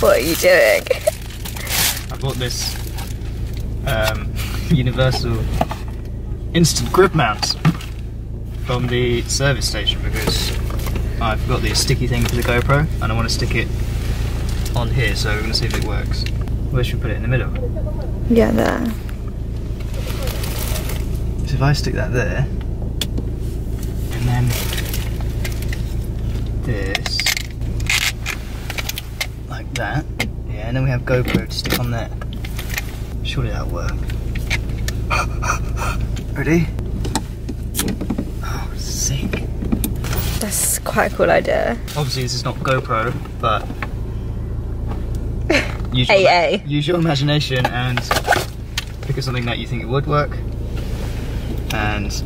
What are you doing? I bought this um, universal instant grip mount from the service station because I've got this sticky thing for the GoPro and I want to stick it on here so we're going to see if it works. Where should we put it in the middle? Yeah, there. So if I stick that there and then this like that yeah and then we have GoPro to stick on there surely that'll work ready oh sick That's quite a cool idea. obviously this is not GoPro but use your, AA. use your imagination and pick of something that you think it would work and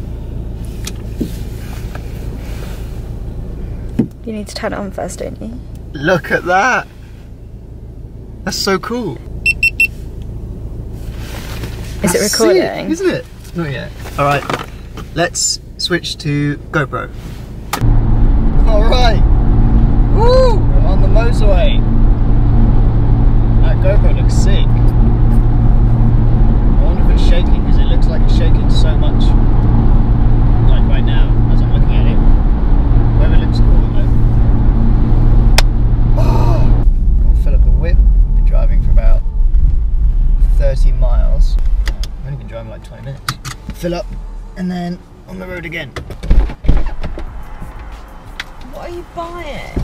You need to turn it on first, don't you? Look at that! That's so cool. Is it recording? sick, isn't it? Not yet. Alright, let's switch to GoPro. Alright! Woo! We're on the motorway. That GoPro looks sick. I wonder if it's shaking because it looks like it's shaking so much. Like right now, as I'm looking at it. Whether it looks cool though. Oh, got to fill up the whip. Been driving for about 30 miles. I've only been driving like 20 minutes. Fill up and then on the road again. What are you buying?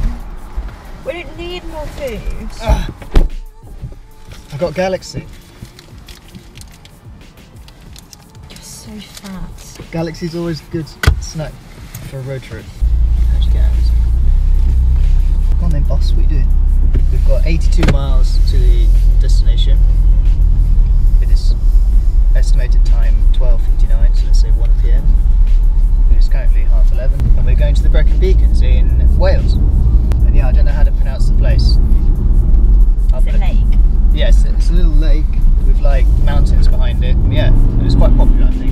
We don't need more food. Ah. I got Galaxy. You're so fat. Galaxy's always a good snack for a road trip. How'd you get out? Come on then, boss. What are you doing? We've got 82 miles to the destination. Estimated time 12:59, so let's say 1 p.m. It is currently half 11, and we're going to the Brecon Beacons in Wales. And yeah, I don't know how to pronounce the place. I'll Is it put- lake? Yes, it's a little lake with like mountains behind it. Yeah, it was quite popular, I think.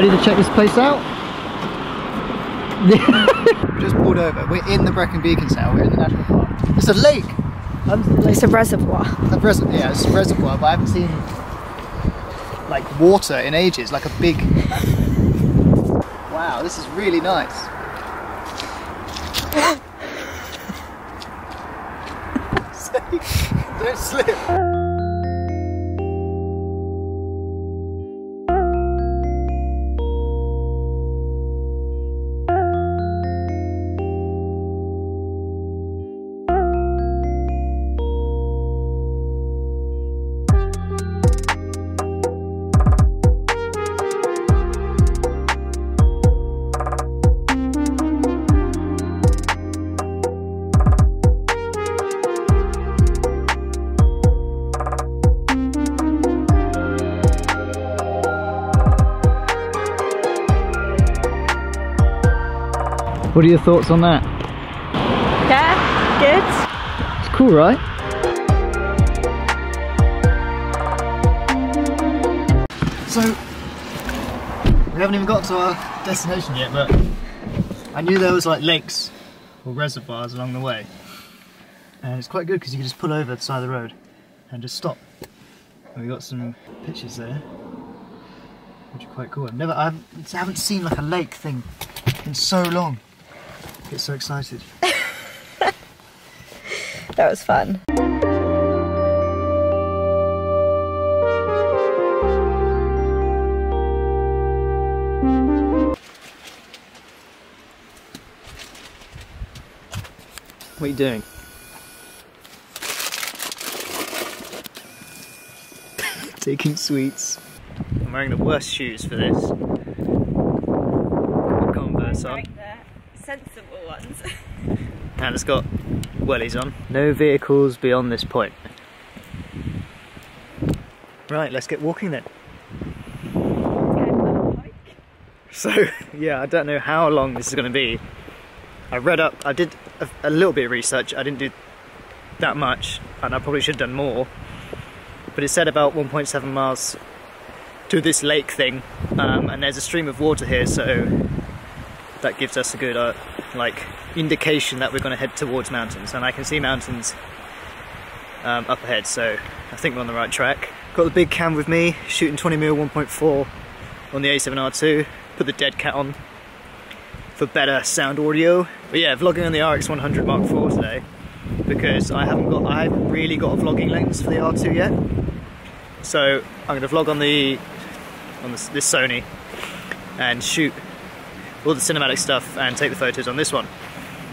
Ready to check this place out? Just pulled over. We're in the Brecon Beacons now. We're in the national park. It's a lake. Under the lake. It's a reservoir. A reservoir, yeah, it's a reservoir, but I haven't seen like water in ages, like a big. Wow, this is really nice. Don't slip. What are your thoughts on that? Yeah, good. It's cool, right? So, we haven't even got to our destination yet, but I knew there was like lakes or reservoirs along the way. And it's quite good because you can just pull over the side of the road and just stop. And we got some pictures there, which are quite cool. I've never, I haven't, I haven't seen like a lake thing in so long. I get so excited. That was fun. What are you doing? Taking sweets. I'm wearing the worst shoes for this. Converse on, Like the sensible ones. and it's got wellies on. No vehicles beyond this point. Right, let's get walking then. So, yeah, I don't know how long this is going to be. I read up, I did a, a little bit of research, I didn't do that much, and I probably should have done more. But it said about 1.7 miles to this lake thing, um, and there's a stream of water here, so that gives us a good uh, like indication that we're going to head towards mountains. And I can see mountains um, up ahead, so I think we're on the right track. Got the big cam with me, shooting 20mm 1.4 on the A7R2. Put the dead cat on for better sound audio. But yeah, vlogging on the RX 100 Mark IV today because I haven't got, I haven't really got a vlogging lens for the R2 yet. So I'm going to vlog on the on this Sony and shoot all the cinematic stuff and take the photos on this one.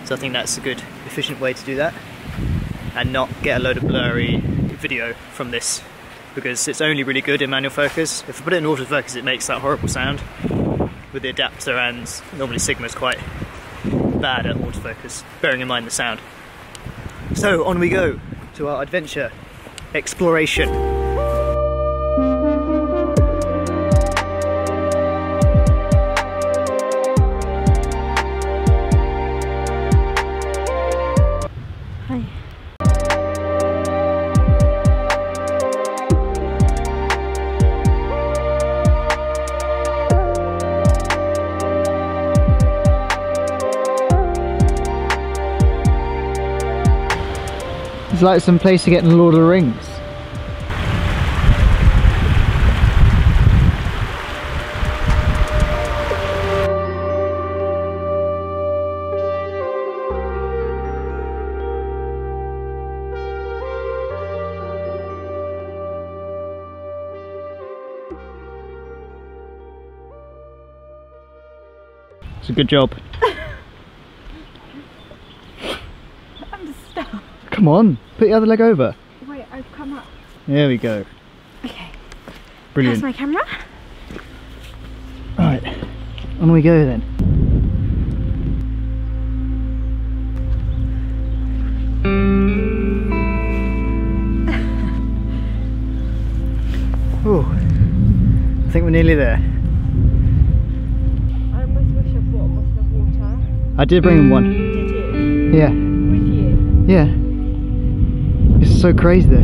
So I think that's a good, efficient way to do that and not get a load of blurry video from this because it's only really good in manual focus. If I put it in autofocus, it makes that horrible sound with the adapter, and normally Sigma's quite bad at autofocus, bearing in mind the sound. So on we go to our adventure exploration. It's like some place to get in Lord of the Rings. It's a good job. I'm stuck. Come on, put the other leg over. Wait, I've come up. There we go. Okay. Brilliant. That's my camera. Right, on we go then. Ooh, I think we're nearly there. I almost wish I brought a bottle of water. I did bring him one. Did you? Yeah, With you? yeah. Is so crazy though.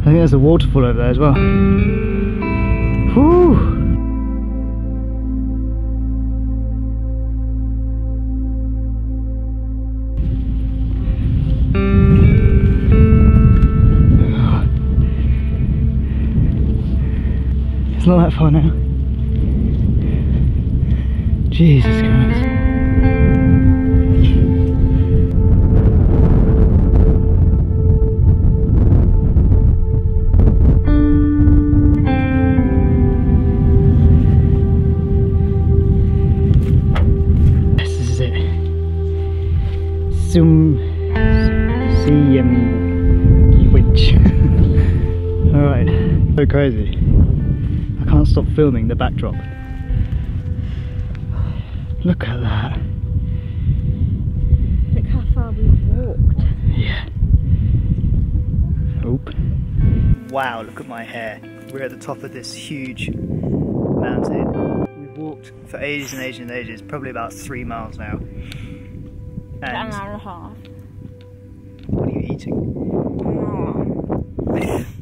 I think there's a waterfall over there as well. Whew. It's not that far now. Jesus Christ. So crazy. I can't stop filming the backdrop. Look at that. Look how far we've walked. Yeah. Oop. Wow, look at my hair. We're at the top of this huge mountain mountain. We've walked for ages and ages and ages, probably about three miles now. An hour and a half. what are you eating? Mm.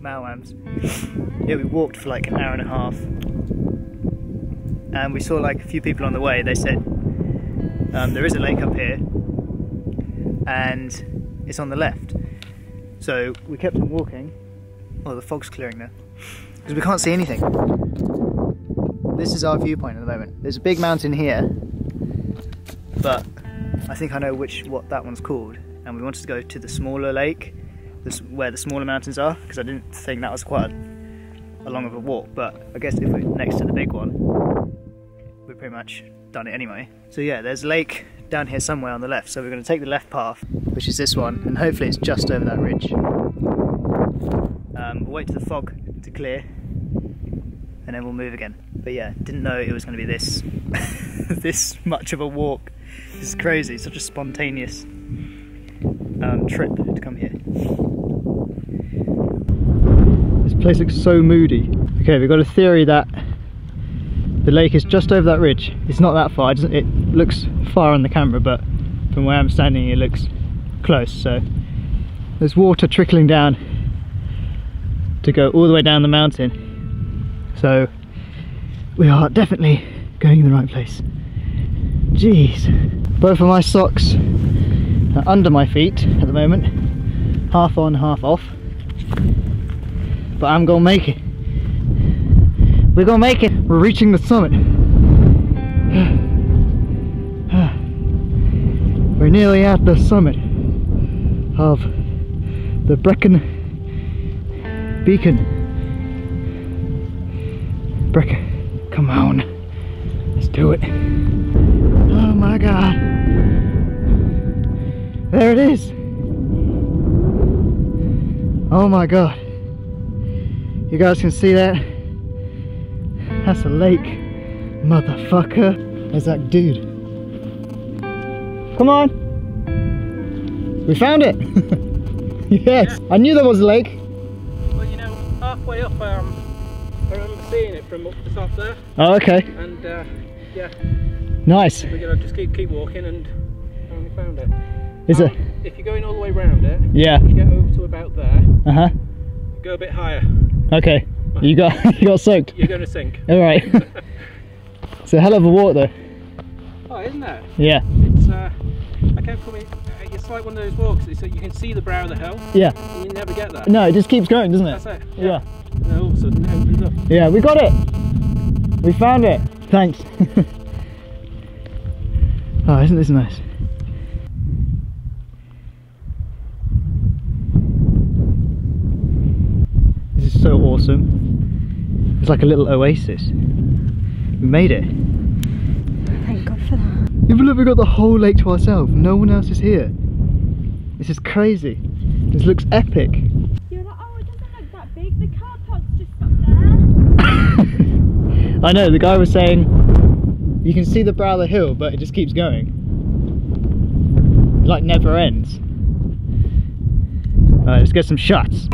Malwams. Yeah, we walked for like an hour and a half. And we saw like a few people on the way. They said um, there is a lake up here and it's on the left. So we kept on walking. Oh, the fog's clearing now. Because we can't see anything. This is our viewpoint at the moment. There's a big mountain here, but I think I know which what that one's called. And we wanted to go to the smaller lake, this, where the smaller mountains are, because I didn't think that was quite a, long of a walk. But I guess if we're next to the big one, we've pretty much done it anyway. So yeah, there's a lake down here somewhere on the left. So we're going to take the left path, which is this one, and hopefully it's just over that ridge. Um, we'll wait for the fog to clear, and then we'll move again. But yeah, didn't know it was going to be this this much of a walk. This is crazy. Such a spontaneous um, trip to come here. This place looks so moody. Okay, we've got a theory that the lake is just over that ridge. It's not that far. It, it looks far on the camera, but from where I'm standing, it looks close. So there's water trickling down to go all the way down the mountain. So we are definitely going in the right place. Jeez. Both of my socks are under my feet at the moment. Half on, half off. But I'm gonna make it. We're gonna make it. We're reaching the summit. We're nearly at the summit of the Brecon Beacon. Brecon, come on. Let's do it. Oh my god. There it is. Oh my god. You guys can see that? That's a lake. Motherfucker. There's that dude. Come on. We found it. yes. I knew there was a lake. Well, you know, halfway up, um, I remember seeing it from up the top there, Oh, okay. and uh, yeah, Nice. we're gonna just keep keep walking, and finally found it. Is it? Um, If you're going all the way around it, Yeah. you get over to about there, Uh huh. go a bit higher. Okay. You got you got soaked. You're gonna sink. All right. it's a hell of a walk though. Oh, isn't it? Yeah. It's uh, I kept coming. It's like one of those walks. It's like you can see the brow of the hill, Yeah. and you never get that. No, it just keeps going, doesn't it? That's it. Yeah. And then all of a sudden, it opens up. Yeah, we got it. We found it. Thanks. oh, isn't this nice? This is so awesome. It's like a little oasis. We made it. Thank God for that. Look, we got the whole lake to ourselves. No one else is here. This is crazy. This looks epic. You're like, oh, it doesn't look that big. The car park's just up there. I know, the guy was saying you can see the brow of the hill, but it just keeps going. It like never ends. Alright, let's get some shots.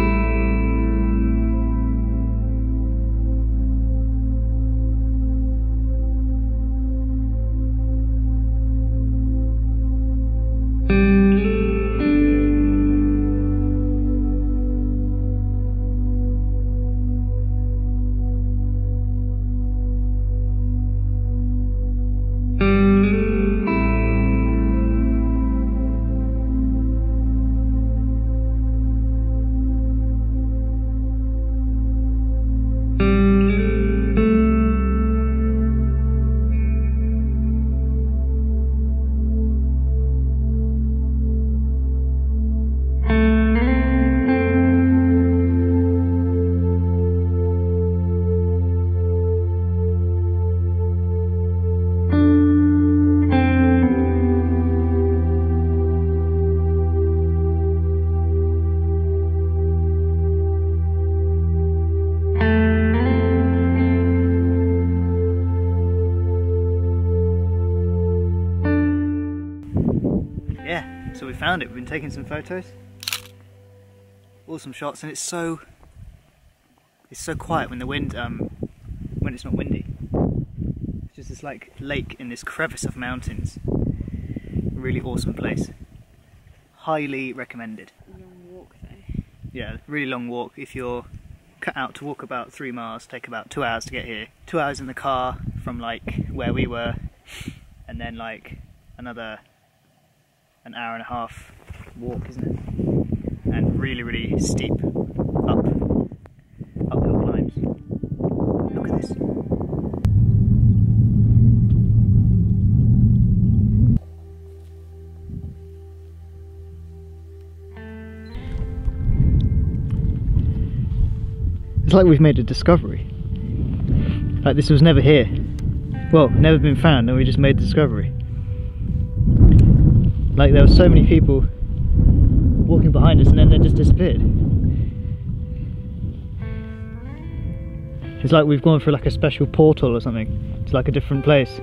Yeah, so we found it. We've been taking some photos. Awesome shots, and it's so it's so quiet when the wind um when it's not windy. It's Just this like lake in this crevice of mountains. Really awesome place. Highly recommended. Long walk though. Yeah, really long walk. If you're cut out to walk about three miles, take about two hours to get here. Two hours in the car from like where we were, and then like another an hour and a half walk, isn't it? And really, really steep up uphill climbs. Look at this. It's like we've made a discovery. Like this was never here. Well, never been found, and we just made the discovery. Like there were so many people walking behind us, and then they just disappeared. It's like we've gone through like a special portal or something to like a different place.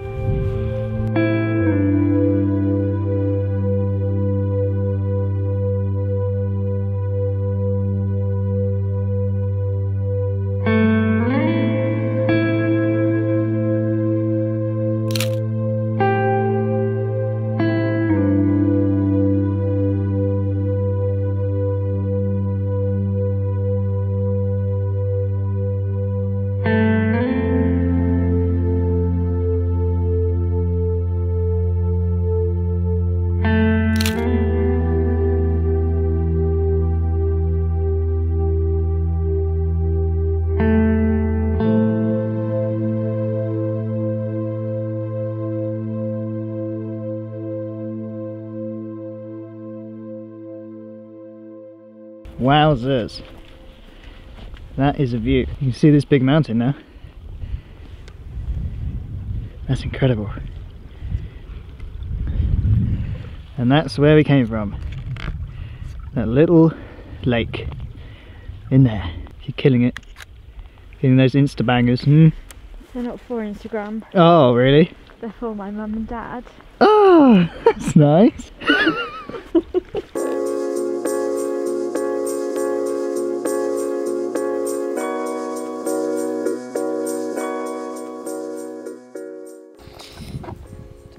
Wowzers. That is a view. You can see this big mountain now. That's incredible. And that's where we came from. That little lake in there. You're killing it. Getting those insta bangers. Hmm. They're not for Instagram. Oh, really? They're for my mum and dad. Oh, that's nice.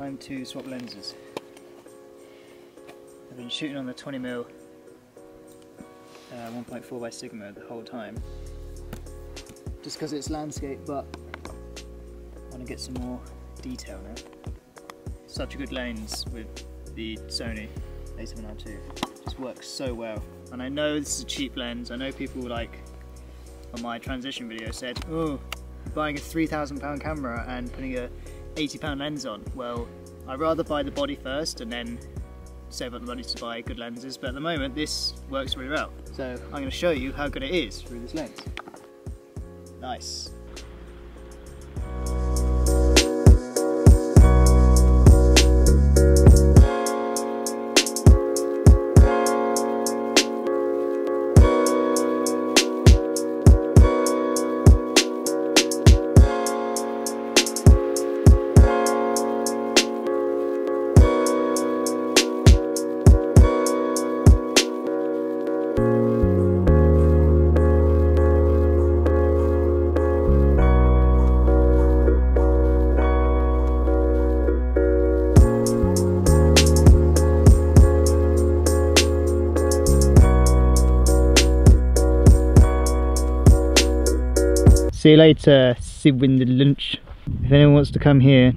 Time to swap lenses. I've been shooting on the 20mm uh, 1.4 by Sigma the whole time. Just because it's landscape, but I want to get some more detail now. Such a good lens with the Sony a7R2. Just works so well. And I know this is a cheap lens. I know people like on my transition video said, oh, buying a £3,000 camera and putting a £80 lens on. Well, I'd rather buy the body first and then save up the money to buy good lenses. But at the moment, this works really well. So I'm going to show you how good it is through this lens. Nice. See you later, see you in the lunch. If anyone wants to come here,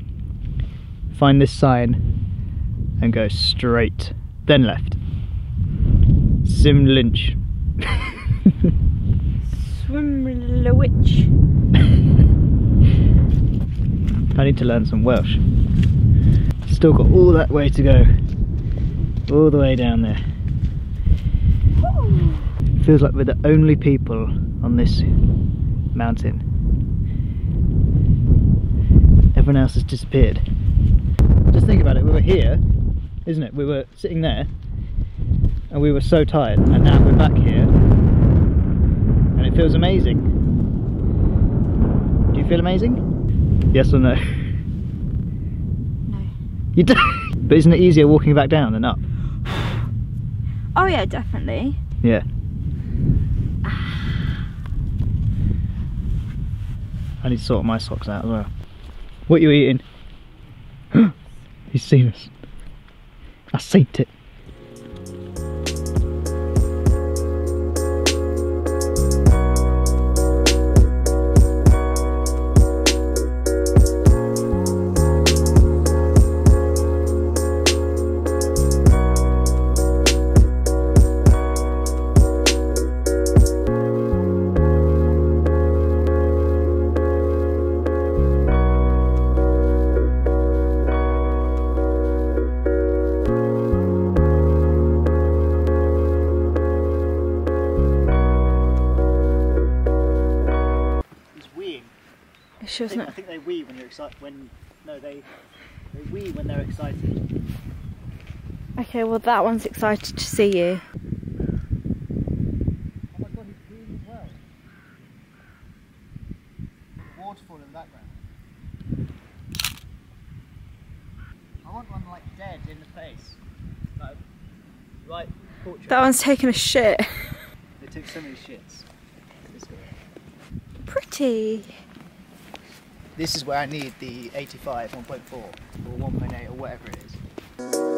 find this sign and go straight, then left. Sim Lynch. Swim the witch. I need to learn some Welsh. Still got all that way to go. All the way down there. Feels like we're the only people on this mountain. Everyone else has disappeared. Just think about it, we were here, isn't it? We were sitting there and we were so tired and now we're back here and it feels amazing. Do you feel amazing? Yes or no? No. You do But isn't it easier walking back down than up? Oh yeah, definitely. Yeah. I need to sort my socks out as well. What are you eating? He's seen us. I seen it. It's I just think, I think they wee when they're excited. When no, they they wee when they're excited. Okay, well that one's excited to see you. Oh my god, he's weeing as well. Waterfall in the background. I want one like dead in the face, like right portrait. That one's taking a shit. They took so many shits. Pretty. This is where I need the 85, 1.4, or 1.8, or whatever it is.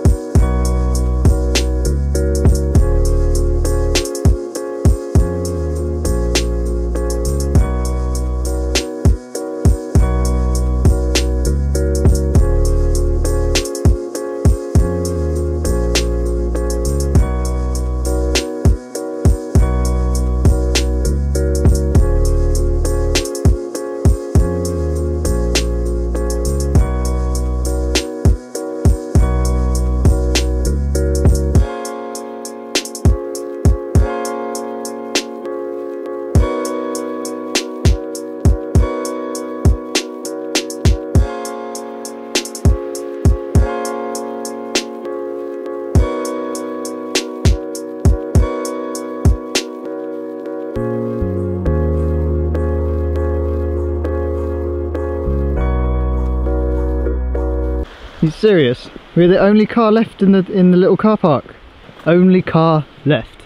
You serious? We're the only car left in the in the little car park. Only car left.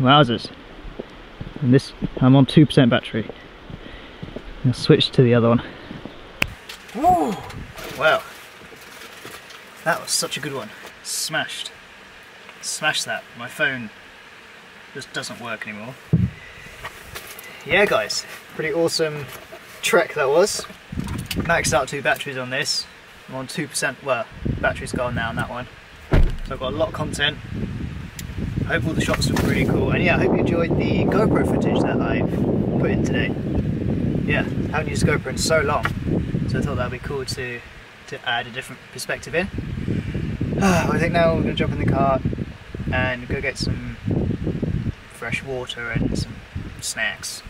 Wowzers. And this, I'm on 2% battery. I'll switch to the other one. Woo! Wow. That was such a good one. Smashed. Smashed that. My phone just doesn't work anymore. Yeah guys, pretty awesome trek that was. Maxed out two batteries on this. I'm on 2%, well, battery's gone now on that one. So I've got a lot of content. I hope all the shots look really cool. And yeah, I hope you enjoyed the GoPro footage that I've put in today. Yeah, haven't used GoPro in so long. So I thought that'd be cool to, to add a different perspective in. I think now we're gonna jump in the car and go get some fresh water and some snacks.